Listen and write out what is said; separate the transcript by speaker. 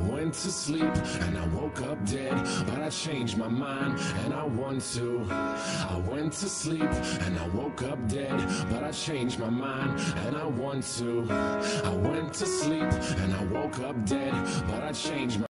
Speaker 1: I went to sleep and I woke up dead, but I changed my mind and I want to. I went to sleep and I woke up dead, but I changed my mind and I want to. I went to sleep and I woke up dead, but I changed my